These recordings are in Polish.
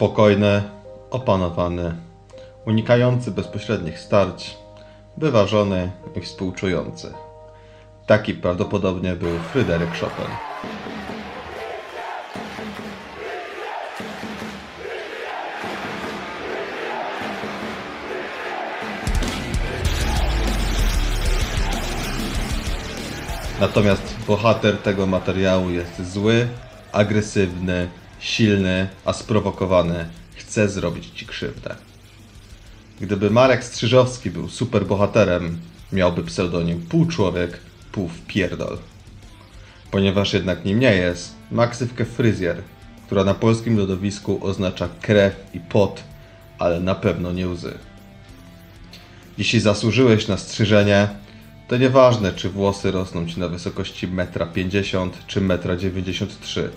Spokojny, opanowany, unikający bezpośrednich starć, wyważony i współczujący. Taki prawdopodobnie był Fryderyk Chopin. Natomiast bohater tego materiału jest zły, agresywny, silny, a sprowokowany chce zrobić ci krzywdę. Gdyby Marek Strzyżowski był superbohaterem, miałby pseudonim półczłowiek, pół wpierdol. Ponieważ jednak nim nie jest, ma ksywkę fryzjer, która na polskim lodowisku oznacza krew i pot, ale na pewno nie łzy. Jeśli zasłużyłeś na strzyżenie, to nieważne, czy włosy rosną ci na wysokości 1,50 m czy 1,93 m.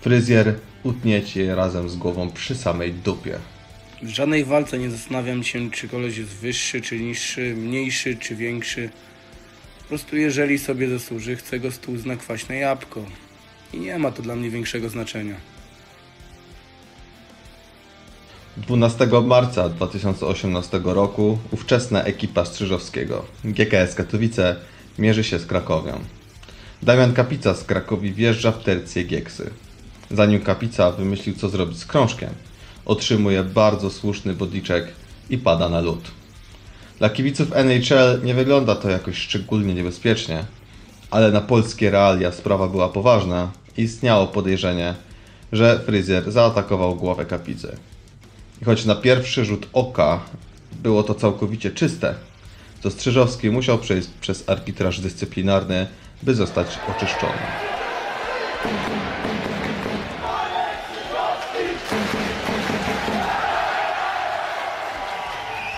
Fryzjer utnie ci je razem z głową przy samej dupie. W żadnej walce nie zastanawiam się, czy koleś jest wyższy, czy niższy, mniejszy, czy większy. Po prostu jeżeli sobie zasłuży, chcę go stół na kwaśne jabłko. I nie ma to dla mnie większego znaczenia. 12 marca 2018 roku ówczesna ekipa Strzyżowskiego, GKS Katowice, mierzy się z Krakowią. Damian Kapica z Krakowi wjeżdża w tercję Gieksy. Zanim Kapica wymyślił co zrobić z krążkiem, otrzymuje bardzo słuszny bodliczek i pada na lód. Dla kibiców NHL nie wygląda to jakoś szczególnie niebezpiecznie, ale na polskie realia sprawa była poważna i istniało podejrzenie, że fryzjer zaatakował głowę kapicy. I choć na pierwszy rzut oka było to całkowicie czyste, to Strzyżowski musiał przejść przez arbitraż dyscyplinarny, by zostać oczyszczony.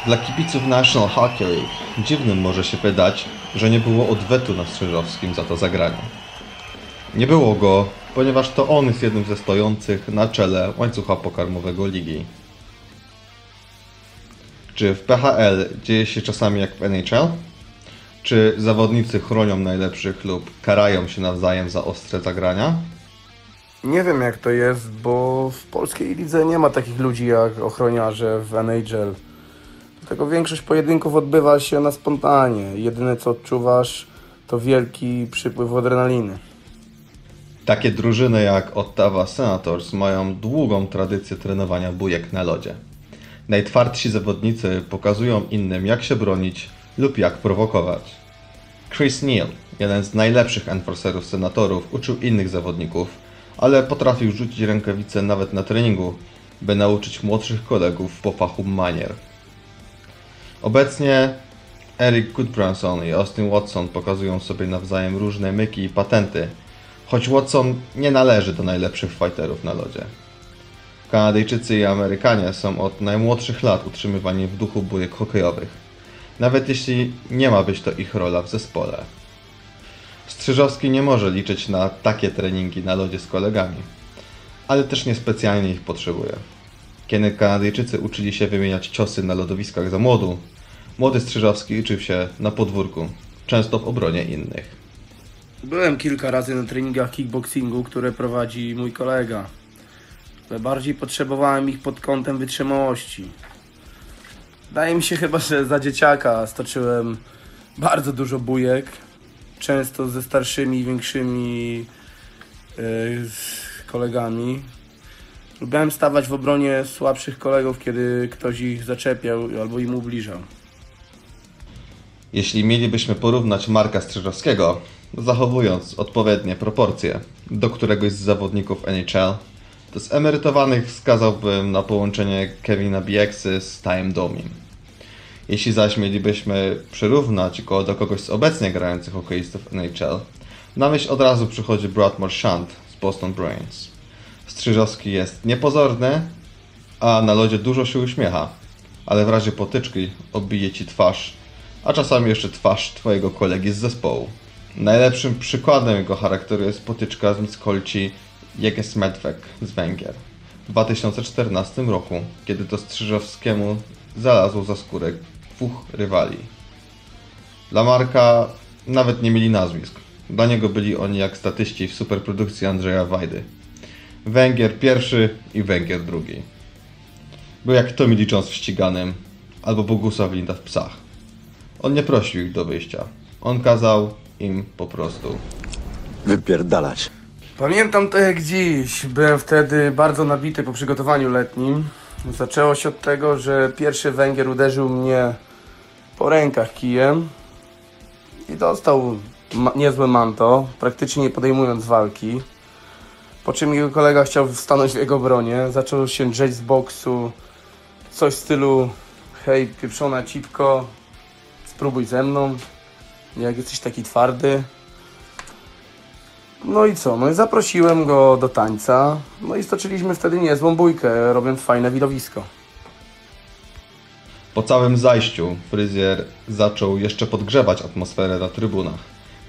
Dla kibiców National Hockey League dziwnym może się wydać, że nie było odwetu na Strzyżowskim za to zagranie. Nie było go, ponieważ to on jest jednym ze stojących na czele łańcucha pokarmowego ligi. Czy w PHL dzieje się czasami jak w NHL? Czy zawodnicy chronią najlepszych lub karają się nawzajem za ostre zagrania? Nie wiem jak to jest, bo w polskiej lidze nie ma takich ludzi jak ochroniarze w NHL. Dlatego większość pojedynków odbywa się na spontanie. Jedyne co odczuwasz to wielki przypływ adrenaliny. Takie drużyny jak Ottawa Senators mają długą tradycję trenowania bujek na lodzie. Najtwardsi zawodnicy pokazują innym jak się bronić lub jak prowokować. Chris Neal, jeden z najlepszych enforcerów senatorów, uczył innych zawodników, ale potrafił rzucić rękawice nawet na treningu, by nauczyć młodszych kolegów po fachu manier. Obecnie Eric Goodbranson i Austin Watson pokazują sobie nawzajem różne myki i patenty, choć Watson nie należy do najlepszych fighterów na lodzie. Kanadyjczycy i Amerykanie są od najmłodszych lat utrzymywani w duchu bujek hokejowych, nawet jeśli nie ma być to ich rola w zespole. Strzyżowski nie może liczyć na takie treningi na lodzie z kolegami, ale też niespecjalnie ich potrzebuje. Kiedy Kanadyjczycy uczyli się wymieniać ciosy na lodowiskach za młodu, młody Strzyżowski uczył się na podwórku, często w obronie innych. Byłem kilka razy na treningach kickboxingu, które prowadzi mój kolega. Ale bardziej potrzebowałem ich pod kątem wytrzymałości. Wydaje mi się chyba, że za dzieciaka stoczyłem bardzo dużo bujek. Często ze starszymi większymi yy, kolegami. Lubiłem stawać w obronie słabszych kolegów, kiedy ktoś ich zaczepiał albo im ubliżał. Jeśli mielibyśmy porównać Marka Strzyżowskiego, zachowując odpowiednie proporcje do któregoś z zawodników NHL, to z emerytowanych wskazałbym na połączenie Kevina Bieksy z Time Domim. Jeśli zaś mielibyśmy przyrównać go do kogoś z obecnie grających hokeistów NHL, na myśl od razu przychodzi Brad Marchand z Boston Bruins. Strzyżowski jest niepozorny, a na lodzie dużo się uśmiecha, ale w razie potyczki obije ci twarz, a czasami jeszcze twarz twojego kolegi z zespołu. Najlepszym przykładem jego charakteru jest potyczka z Miskolci Jeges Medvek z Węgier w 2014 roku, kiedy to Strzyżowskiemu zalazło za skórę dwóch rywali. Dla Marka nawet nie mieli nazwisk. Dla niego byli oni jak statyści w superprodukcji Andrzeja Wajdy. Węgier pierwszy i Węgier drugi. Był jak Tommy Lee Jones w ściganym, albo Bogusław Linda w psach. On nie prosił ich do wyjścia. On kazał im po prostu. Wypierdalać. Pamiętam to jak dziś. Byłem wtedy bardzo nabity po przygotowaniu letnim. Zaczęło się od tego, że pierwszy Węgier uderzył mnie po rękach kijem i dostał ma- niezłe manto, praktycznie nie podejmując walki. Po czym jego kolega chciał stanąć w jego obronie. Zaczął się drzeć z boksu. Coś w stylu hej, pieprzona cipko, spróbuj ze mną. Jak jesteś taki twardy. No i co? No i zaprosiłem go do tańca. No i stoczyliśmy wtedy niezłą bójkę, robiąc fajne widowisko. Po całym zajściu fryzjer zaczął jeszcze podgrzewać atmosferę na trybunach.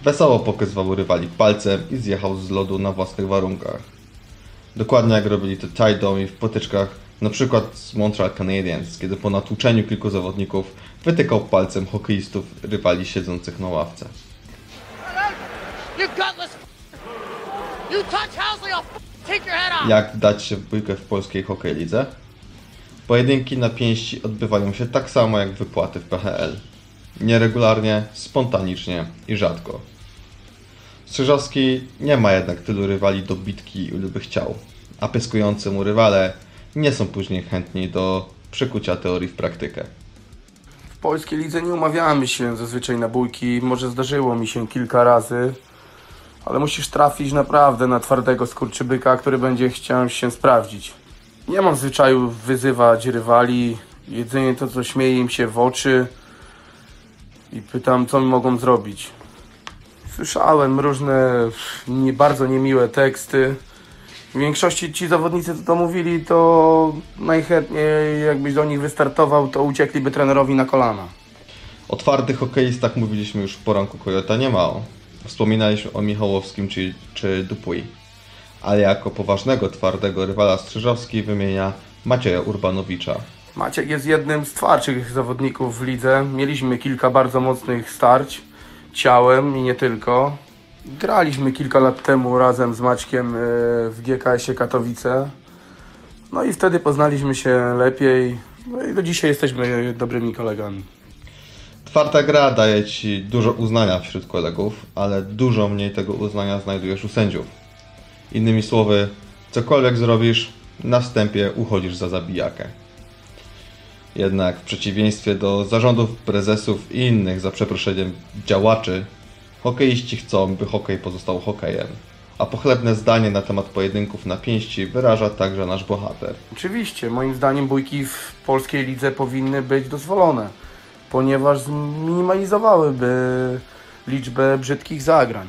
Wesoło pokazywał rywali palcem i zjechał z lodu na własnych warunkach. Dokładnie jak robili to Ty Domi w potyczkach na przykład z Montreal Canadiens, kiedy po natłuczeniu kilku zawodników wytykał palcem hokeistów rywali siedzących na ławce. Jak dać się w bójkę w polskiej hokej lidze? Pojedynki na pięści odbywają się tak samo jak wypłaty w PHL. Nieregularnie, spontanicznie i rzadko. Strzyżowski nie ma jednak tylu rywali do bitki, ile by chciał, a pyskujący mu rywale nie są później chętni do przekucia teorii w praktykę. W polskiej lidze nie umawiamy się zazwyczaj na bójki. Może zdarzyło mi się kilka razy. Ale musisz trafić naprawdę na twardego skurczybyka, który będzie chciał się sprawdzić. Nie mam zwyczaju wyzywać rywali. Jedynie to, co śmieje im się w oczy. I pytam, co mi mogą zrobić. Słyszałem różne nie, bardzo niemiłe teksty. W większości ci zawodnicy, co to mówili, to najchętniej jakbyś do nich wystartował, to uciekliby trenerowi na kolana. O twardych hokeistach mówiliśmy już w poranku Kojota niemało. Wspominaliśmy o Michałowskim czy, czy Dupuy. Ale jako poważnego, twardego rywala Strzyżowski wymienia Macieja Urbanowicza. Maciek jest jednym z twardszych zawodników w lidze. Mieliśmy kilka bardzo mocnych starć ciałem i nie tylko. Graliśmy kilka lat temu razem z Maćkiem e, w GKS-ie Katowice. No i wtedy poznaliśmy się lepiej. No i do dzisiaj jesteśmy dobrymi kolegami. Twarda gra daje Ci dużo uznania wśród kolegów, ale dużo mniej tego uznania znajdujesz u sędziów. Innymi słowy, cokolwiek zrobisz, na wstępie uchodzisz za zabijakę. Jednak w przeciwieństwie do zarządów, prezesów i innych, za przeproszeniem, działaczy, hokeiści chcą, by hokej pozostał hokejem. A pochlebne zdanie na temat pojedynków na pięści wyraża także nasz bohater. Oczywiście, moim zdaniem bójki w polskiej lidze powinny być dozwolone, ponieważ zminimalizowałyby liczbę brzydkich zagrań.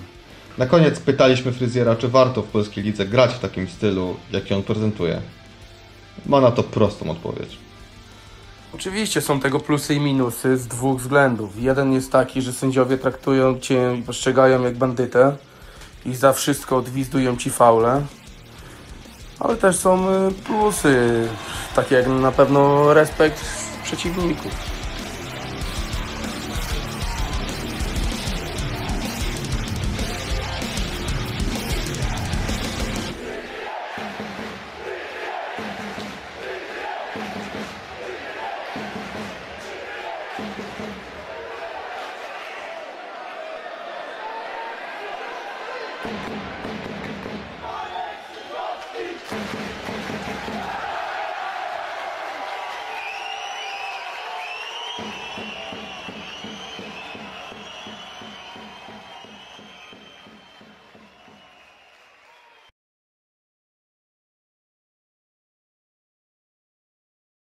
Na koniec pytaliśmy fryzjera, czy warto w polskiej lidze grać w takim stylu, jaki on prezentuje. Ma na to prostą odpowiedź. Oczywiście są tego plusy i minusy z dwóch względów. Jeden jest taki, że sędziowie traktują cię i postrzegają jak bandytę i za wszystko odwizdują ci faule. Ale też są y, plusy, takie jak na pewno respekt przeciwników.